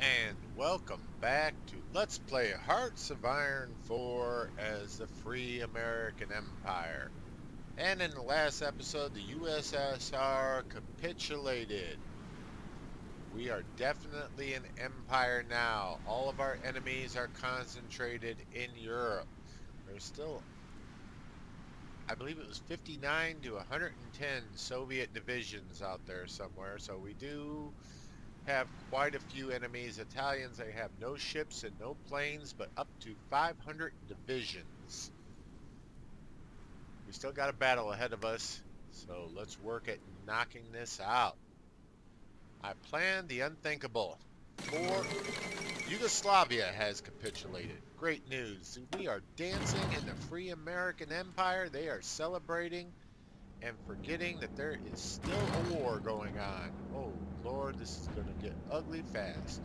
and welcome back to Let's Play Hearts of Iron 4 as the Free American Empire. And in the last episode, the USSR capitulated. We are definitely an empire now. All of our enemies are concentrated in Europe. There's still, I believe it was 59 to 110 Soviet divisions out there somewhere. So we do have quite a few enemies. Italians, they have no ships and no planes, but up to 500 divisions. We still got a battle ahead of us, so let's work at knocking this out. I planned the unthinkable. For Yugoslavia has capitulated. Great news. We are dancing in the free American Empire. They are celebrating and forgetting that there is still a war going on. Oh lord, this is going to get ugly fast.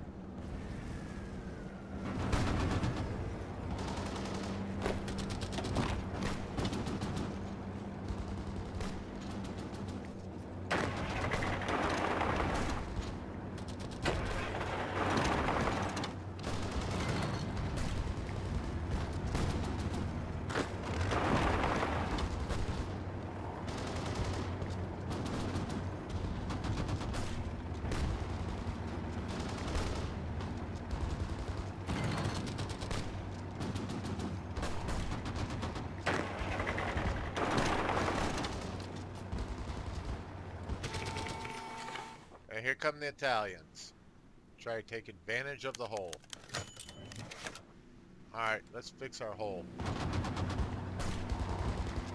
Here come the Italians. Try to take advantage of the hole. Alright, let's fix our hole.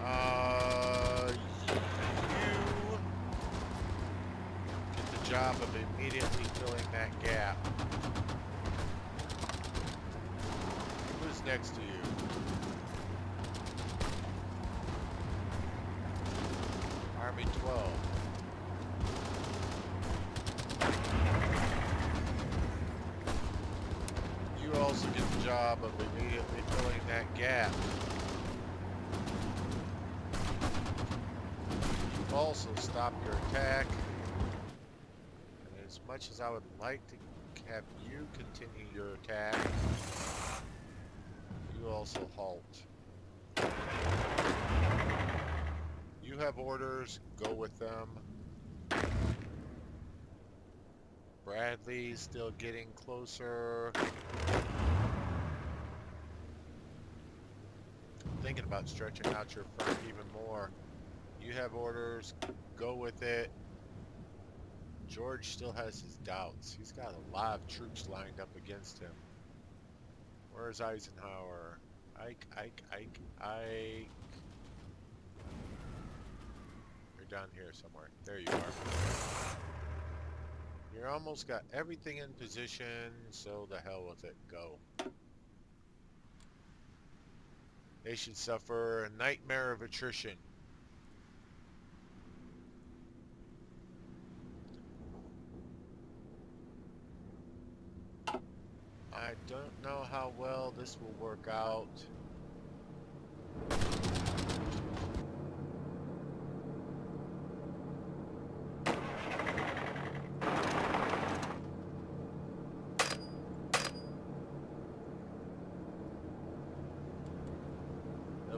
Uh, you get the job of immediately filling that gap. Who's next to you? Army 12. You also get the job of immediately filling that gap. Also stop your attack. And as much as I would like to have you continue your attack, you also halt. You have orders, go with them. Bradley's still getting closer. Thinking about stretching out your front even more. You have orders, go with it. George still has his doubts. He's got a lot of troops lined up against him. Where's Eisenhower? Ike, Ike, Ike, Ike. You're down here somewhere. There you are. You're almost got everything in position, so the hell with it. Go. They should suffer a nightmare of attrition. I don't know how well this will work out.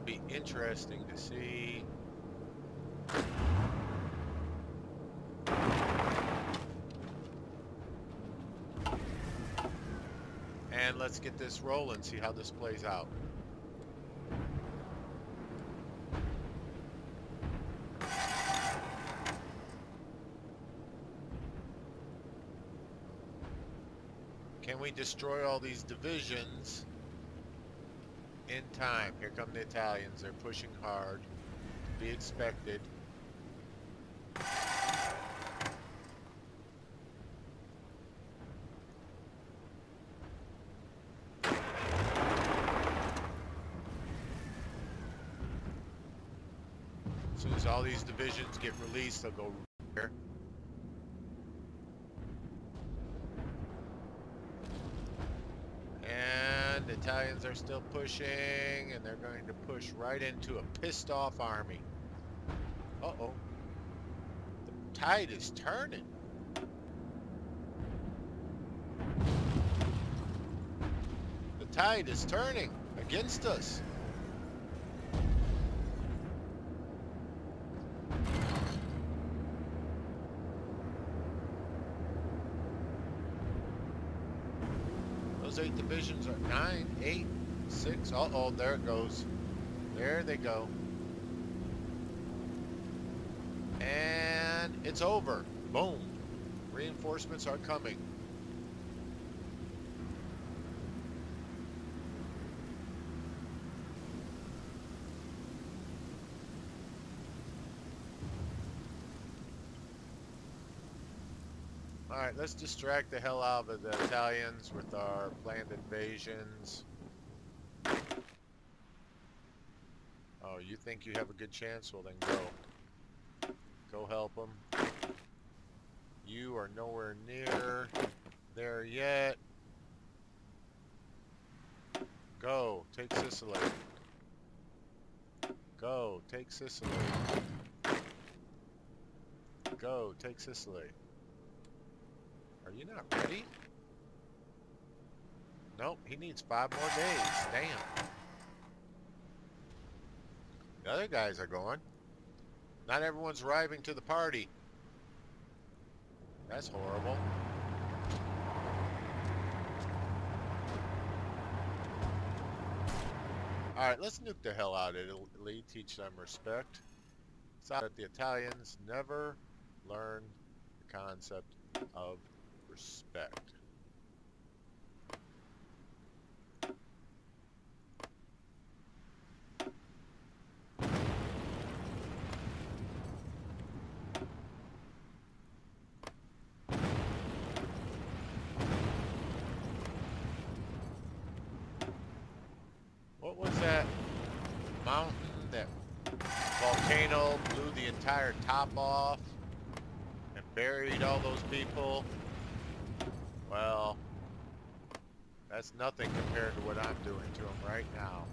Be interesting to see. And let's get this rolling, see how this plays out. Can we destroy all these divisions? Time. Here come the Italians. They're pushing hard. To be expected. As soon as all these divisions get released, they'll go here. The Italians are still pushing, and they're going to push right into a pissed-off army. Uh-oh. The tide is turning. The tide is turning against us. Six. Uh oh, there it goes. There they go. And it's over. Boom. Reinforcements are coming. Alright, let's distract the hell out of the Italians with our planned invasions. You think you have a good chance? Well then go. Go help them. You are nowhere near there yet. Go, take Sicily. Go, take Sicily. Go, take Sicily. Are you not ready? Nope, he needs five more days. Damn. The other guys are going. Not everyone's arriving to the party. That's horrible. Alright, let's nuke the hell out of Italy, teach them respect. Out that the Italians never learned the concept of respect. What was that mountain, that volcano blew the entire top off and buried all those people? Well, that's nothing compared to what I'm doing to them right now.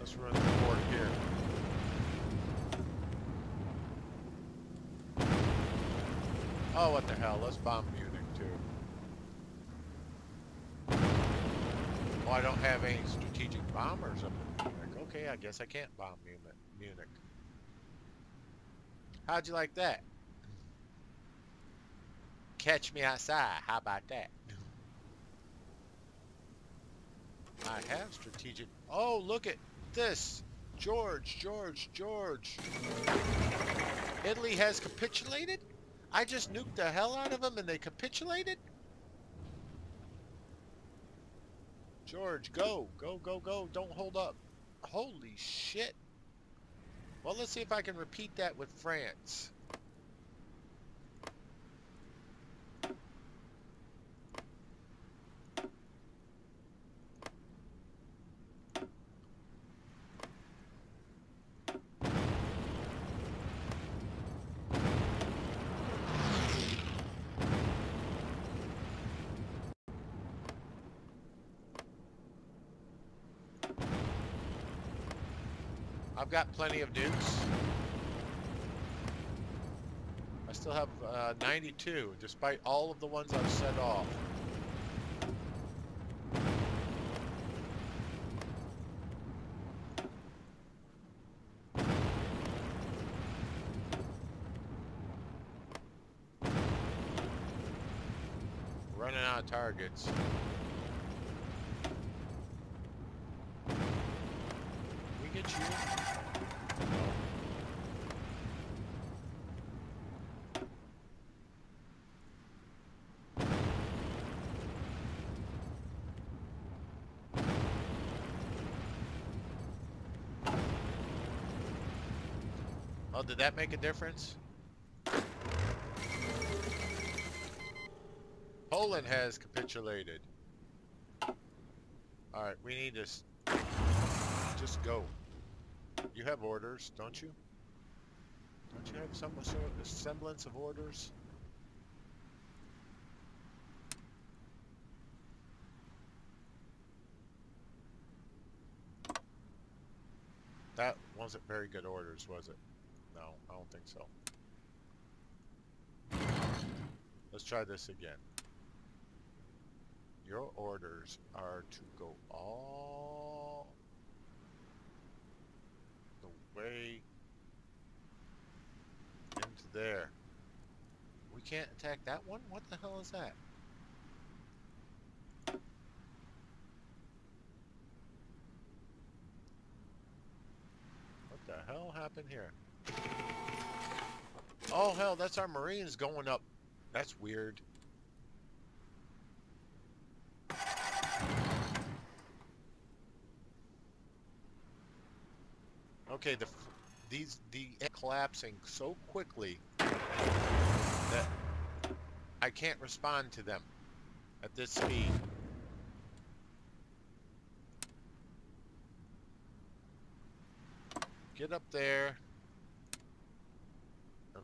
Let's run the fort here. Oh, what the hell, let's bomb Munich too. Oh, I don't have any strategic bombers up in Munich. Okay, I guess I can't bomb Munich. How'd you like that? Catch me outside. How about that? I have strategic... Oh, look at this. George, George, George. Italy has capitulated? I just nuked the hell out of them and they capitulated? George, go. Go, go, go. Don't hold up. Holy shit. Well, let's see if I can repeat that with France. I've got plenty of nukes. I still have uh, 92, despite all of the ones I've set off. Running out of targets. We get you. Oh, did that make a difference? Poland has capitulated. Alright, we need to just go. You have orders, don't you? Don't you have some sort of semblance of orders? That wasn't very good orders, was it? No, I don't think so. Let's try this again. Your orders are to go all the way into there. We can't attack that one? What the hell is that? What the hell happened here? Oh hell, that's our Marines going up. That's weird. Okay, the these the collapsing so quickly that I can't respond to them at this speed. Get up there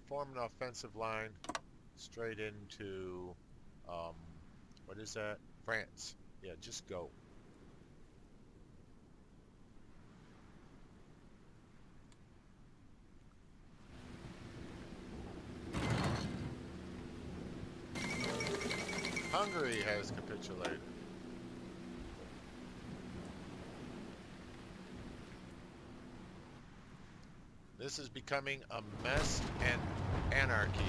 form an offensive line straight into, um, what is that? France. Yeah, just go. Hungary has capitulated. This is becoming a mess and anarchy.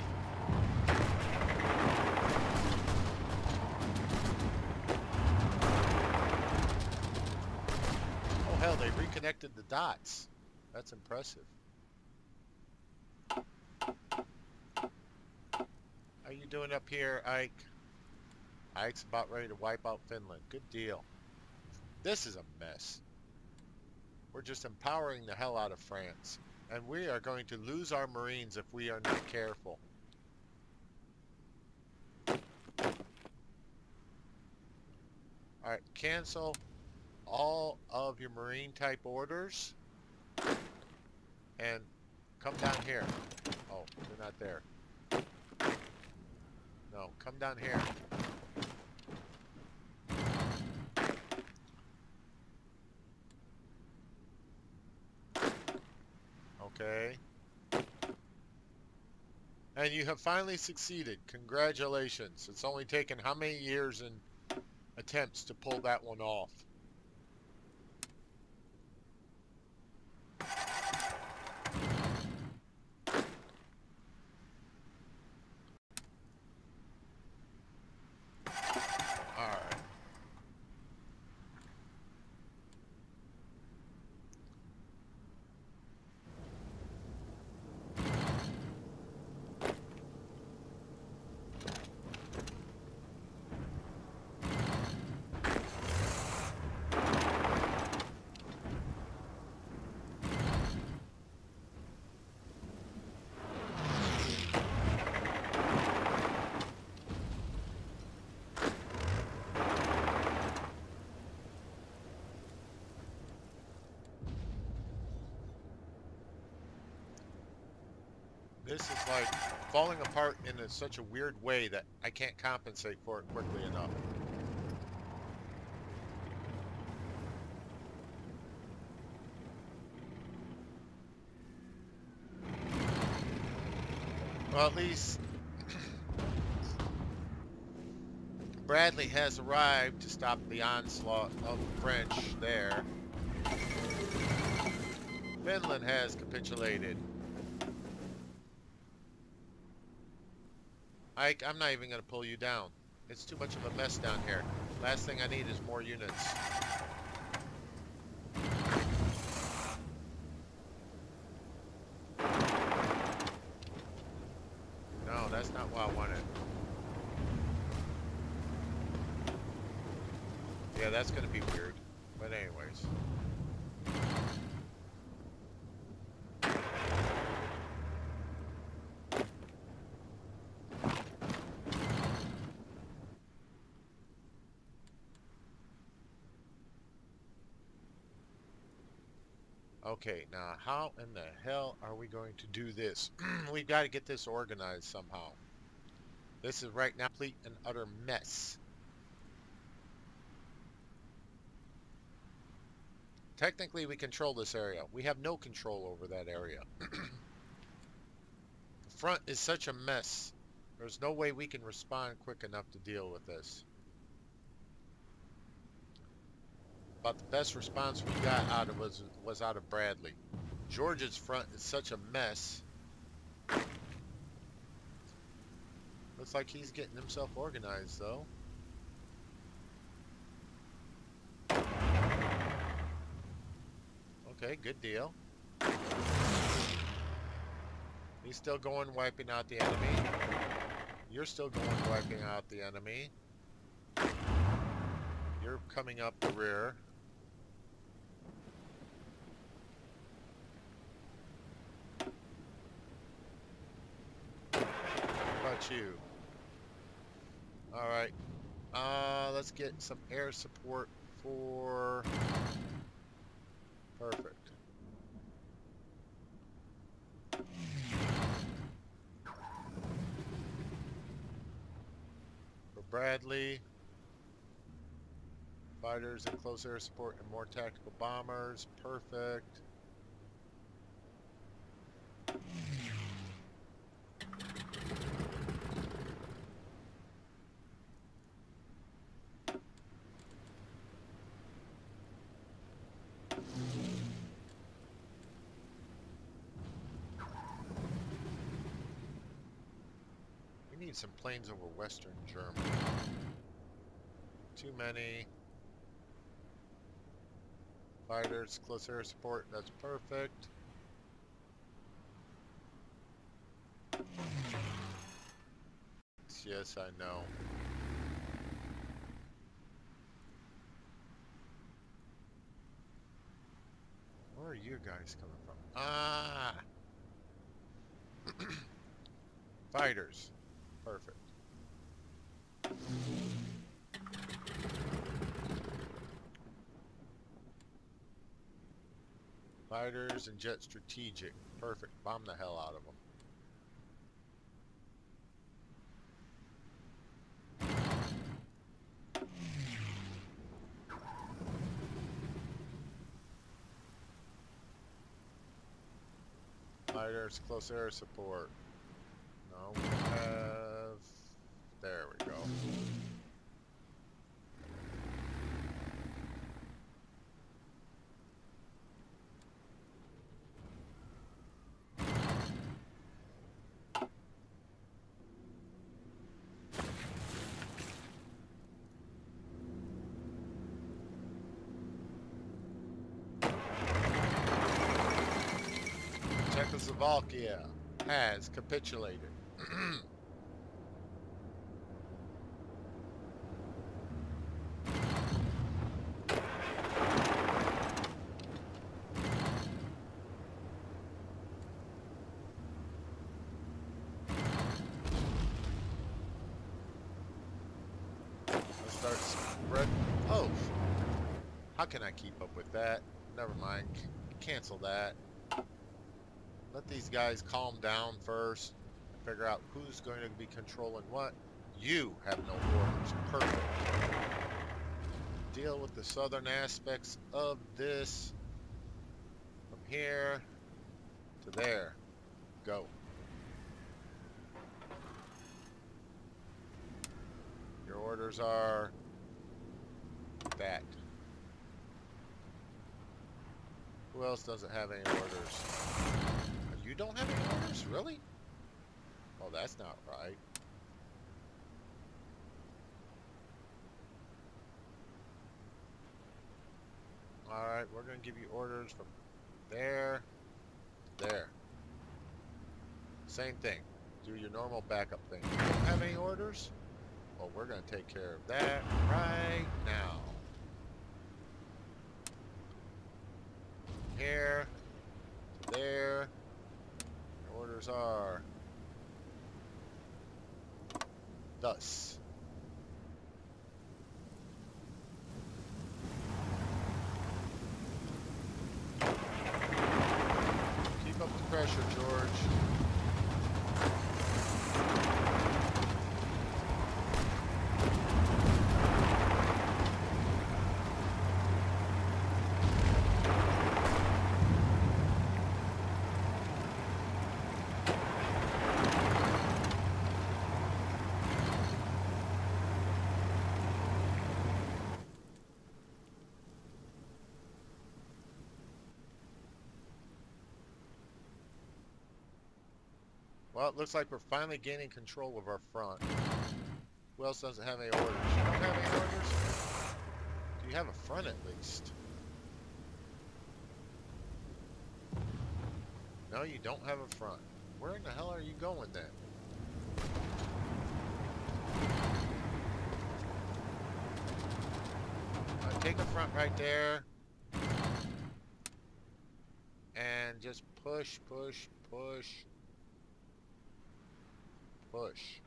Oh hell, they reconnected the dots. That's impressive. How you doing up here, Ike? Ike's about ready to wipe out Finland. Good deal. This is a mess. We're just empowering the hell out of France. And we are going to lose our Marines if we are not careful. Alright, cancel all of your Marine type orders. And come down here. Oh, they're not there. No, come down here. Okay. And you have finally succeeded. Congratulations. It's only taken how many years and attempts to pull that one off? Alright. This is like falling apart in a, such a weird way that I can't compensate for it quickly enough. Well, at least Bradley has arrived to stop the onslaught of the French there. Finland has capitulated. Ike, I'm not even going to pull you down. It's too much of a mess down here. Last thing I need is more units. No, that's not what I wanted. Yeah, that's going to be weird. But anyways. Okay, now how in the hell are we going to do this? We've got to get this organized somehow. This is right now complete and utter mess. Technically, we control this area. We have no control over that area. the front is such a mess. There's no way we can respond quick enough to deal with this. About the best response we got out of was was out of Bradley. George's front is such a mess. Looks like he's getting himself organized though. Okay, good deal. He's still going wiping out the enemy. You're still going wiping out the enemy. You're coming up the rear. What about you? Alright. Uh, let's get some air support for... Perfect. For Bradley, fighters and close air support and more tactical bombers, perfect. Some planes over western Germany. Too many. Fighters, close air support, that's perfect. Yes, I know. Where are you guys coming from? Ah! Fighters. Perfect. Fighters and jet strategic. Perfect. Bomb the hell out of them. Fighters, close air support. No, we have... There we go. Czechoslovakia has capitulated. Oh, how can I keep up with that? Never mind. Cancel that. Let these guys calm down first. Figure out who's going to be controlling what. You have no orders. Perfect. Deal with the southern aspects of this. From here to there. Go. Your orders are that. Who else doesn't have any orders? You don't have any orders? Really? Oh, that's not right. Alright, we're going to give you orders from there there. Same thing. Do your normal backup thing. You don't have any orders? Well, we're going to take care of that right now. Here, there. Orders are thus. Keep up the pressure, George. Well, it looks like we're finally gaining control of our front. Who else doesn't have any orders? You don't have any orders? Do you have a front at least? No, you don't have a front. Where in the hell are you going then? Uh, take a front right there. And just push, push, push. Push.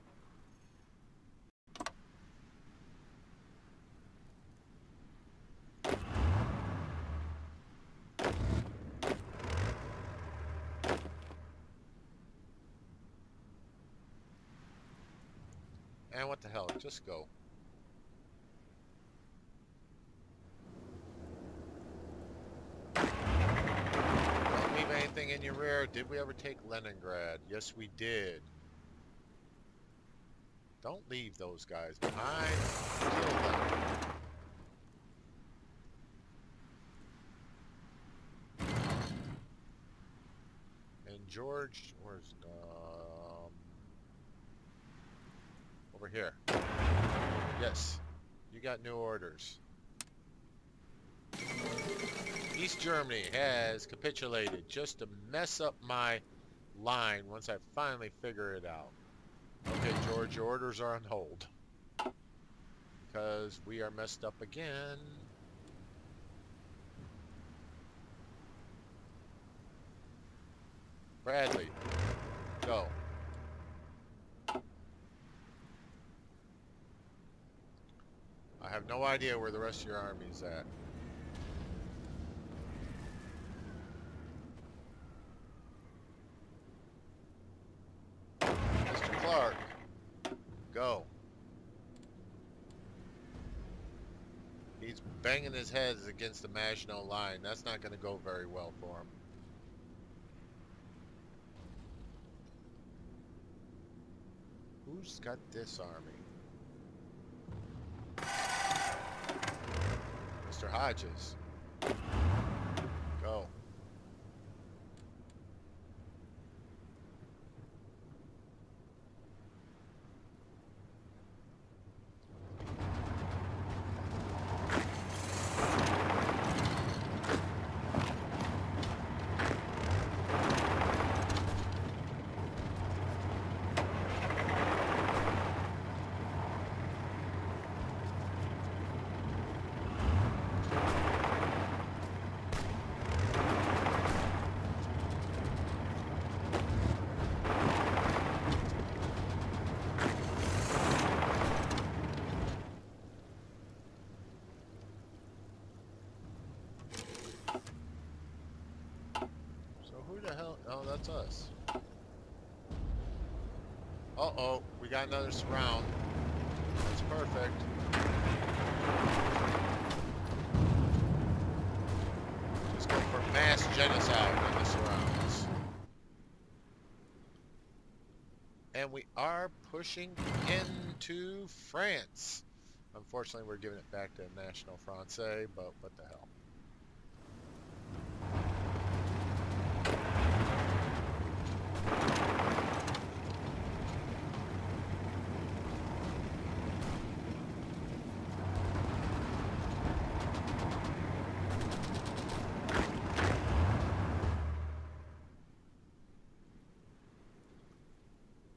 And what the hell, just go. Leave anything in your rear. Did we ever take Leningrad? Yes, we did. Don't leave those guys behind. And George, where's um over here? Yes, you got new orders. East Germany has capitulated just to mess up my line once I finally figure it out. Okay, George, your orders are on hold. Because we are messed up again. Bradley, go. I have no idea where the rest of your army is at. Mr. Clark, go. He's banging his heads against the Maginot Line. That's not going to go very well for him. Who's got this army? Mr. Hodges. Go. So who the hell? Oh, that's us. Uh-oh, we got another surround. That's perfect. Just go for mass genocide in the surrounds. And we are pushing into France. Unfortunately, we're giving it back to National Francais, but what the hell.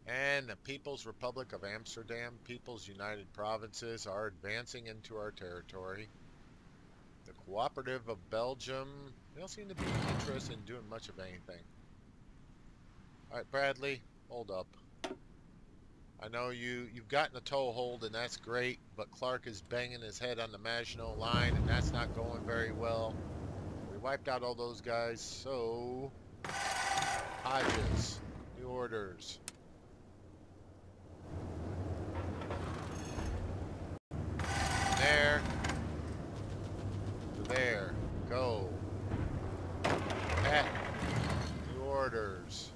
And the People's Republic of Amsterdam, People's United Provinces are advancing into our territory. The Cooperative of Belgium, they don't seem to be interested in doing much of anything. Alright, Bradley, hold up. I know you, you've gotten a toehold and that's great, but Clark is banging his head on the Maginot Line and that's not going very well. We wiped out all those guys, so... Hodges, new orders. There. To there. Go. Pat. New orders.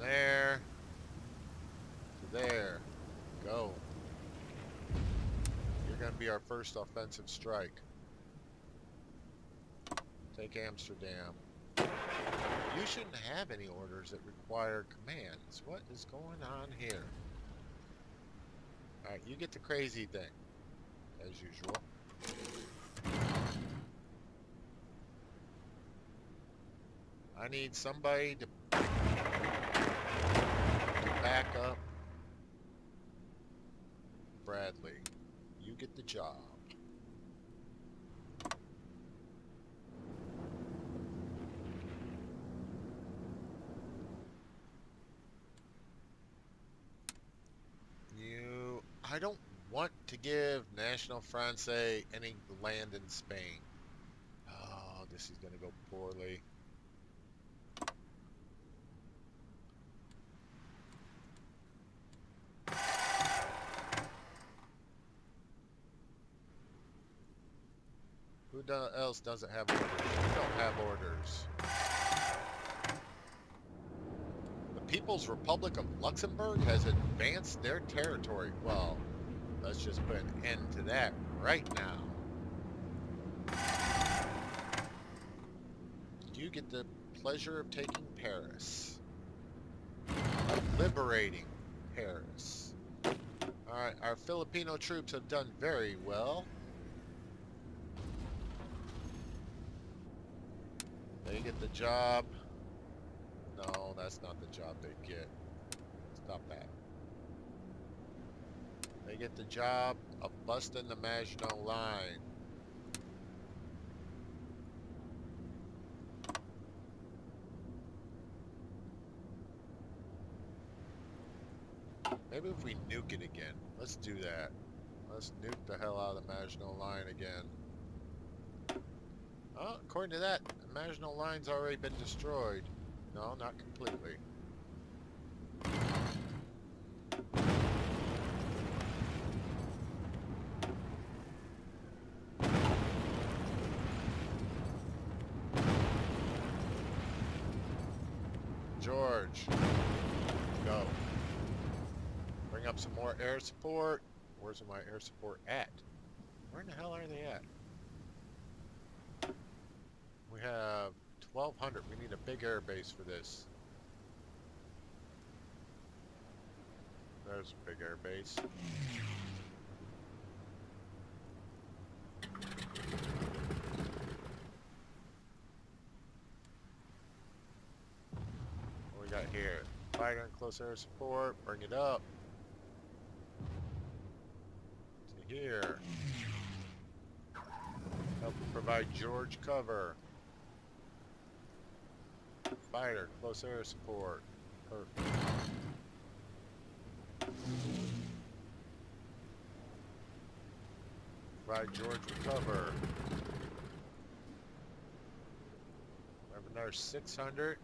There. To there. Go. You're going to be our first offensive strike. Take Amsterdam. You shouldn't have any orders that require commands. What is going on here? Alright, you get the crazy thing. As usual. I need somebody to, to back up Bradley. You get the job. You... I don't want to give National Francais any land in Spain. Oh, this is going to go poorly. Do else doesn't have orders? We don't have orders. The People's Republic of Luxembourg has advanced their territory. Well, let's just put an end to that right now. You get the pleasure of taking Paris. Liberating Paris. Alright, our Filipino troops have done very well. Get the job. No, that's not the job they get. Stop that. They get the job of busting the Maginot Line. Maybe if we nuke it again. Let's do that. Let's nuke the hell out of the Maginot Line again. According to that, the Maginot Line's already been destroyed. No, not completely. George, go. Bring up some more air support. Where's my air support at? Where in the hell are they at? We have 1,200. We need a big air base for this. There's a big air base. What we got here? And close air support. Bring it up. To here. Help provide George cover. Fighter, close air support. Perfect. Provide George with cover. We have another 600.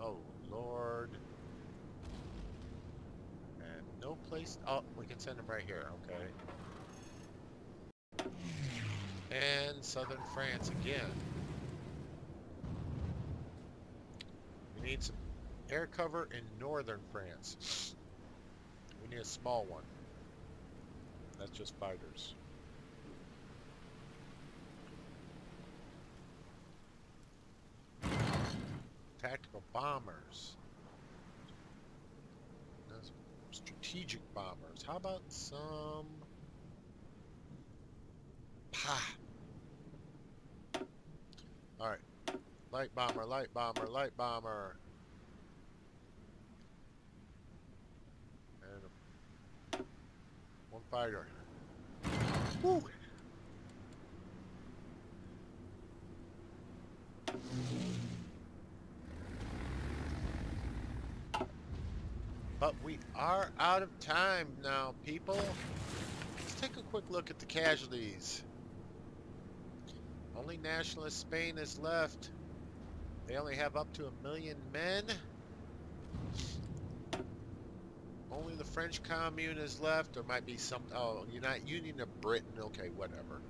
Oh, Lord. And no place... Oh, we can send him right here, okay. And southern France again. We need some air cover in northern France. We need a small one. That's just fighters. Tactical bombers. That's strategic bombers. How about some... Pa! Alright. Light bomber, light bomber, light bomber. And one fighter. Woo! But we are out of time now, people. Let's take a quick look at the casualties. Only nationalist Spain is left. They only have up to a million men. Only the French Commune is left. There might be some... Oh, United Union of Britain. Okay, whatever.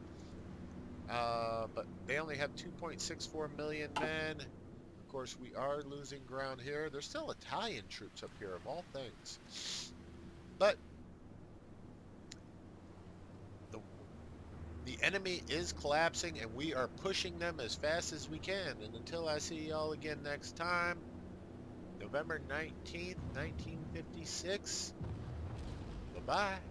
Uh, but they only have 2.64 million men. Of course, we are losing ground here. There's still Italian troops up here, of all things. But the the enemy is collapsing and we are pushing them as fast as we can. And until I see y'all again next time, November 19th, 1956, bye-bye.